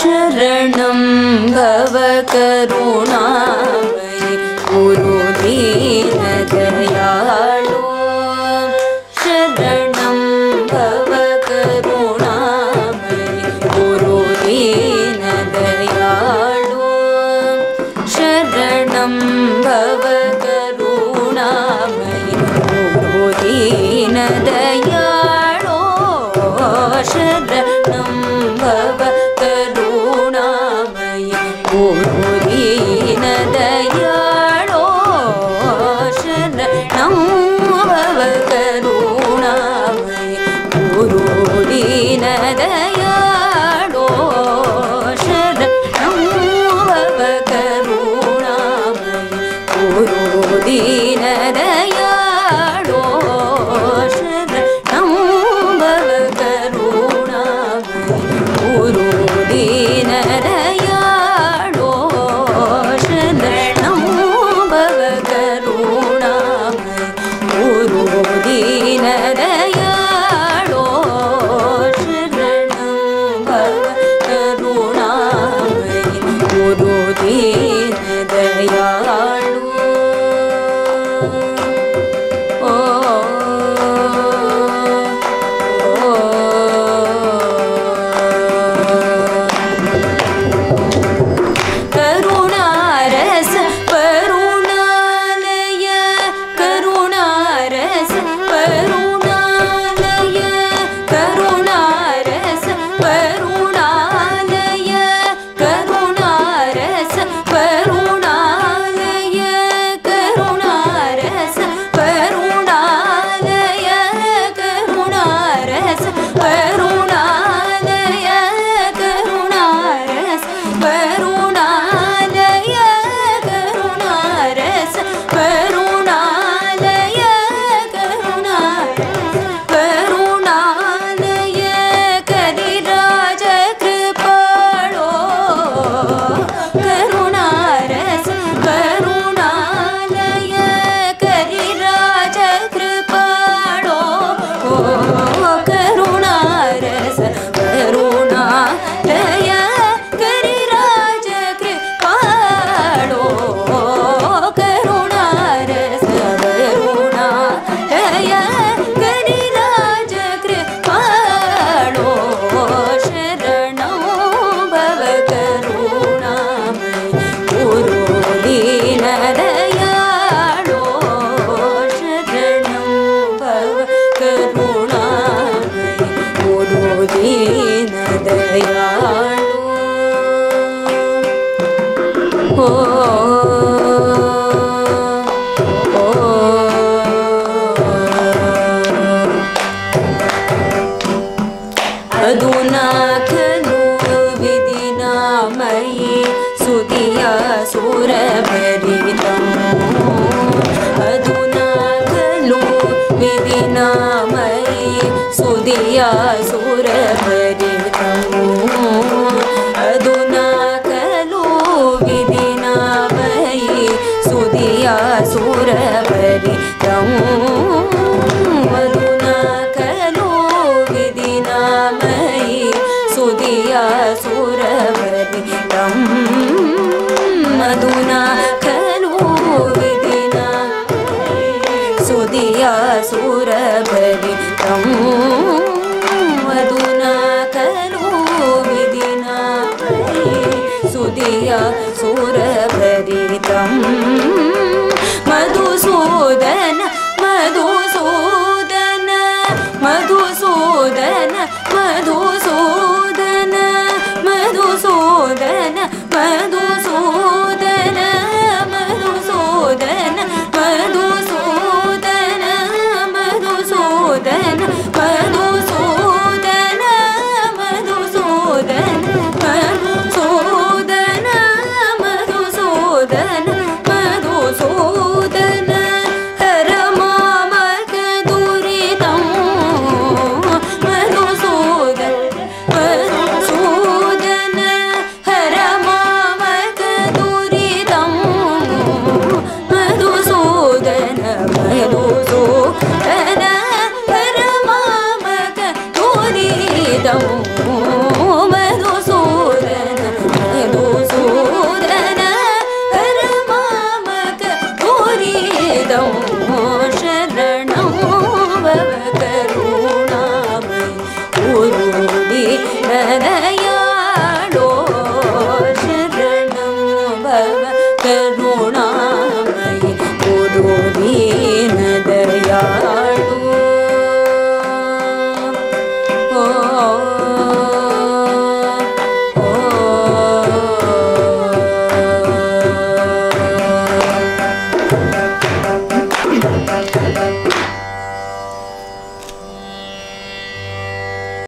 शरणं भव करुणामयि गुरु दीनदयालो शरणं भव हृदय या fueron अधुना खलु गेनाय सुधिया सुरभरि या तं भधुना खलु विदिना सुदीया